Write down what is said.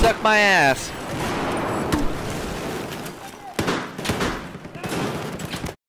suck my ass.